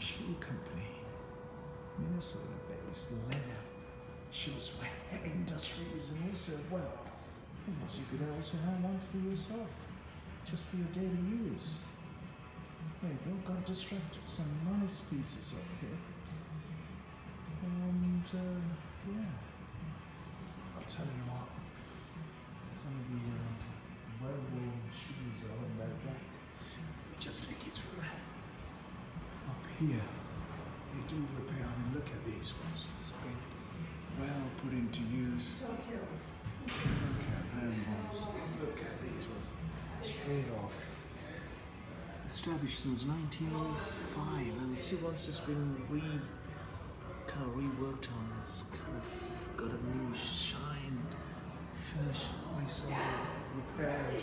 Shoe Company, Minnesota-based leather shoes for heavy industries and also, well, yes, you could also have one for yourself, just for your daily use. You go, got distracted. Some nice pieces up here. And, uh, yeah, I'll tell you here, they do repair. I mean, look at these ones. It's been well put into use. Look at them ones. Look at these ones. Straight off. Established since 1905. And see, once it's been re kind of reworked on, it's kind of got a new shine, finish, resold, repaired.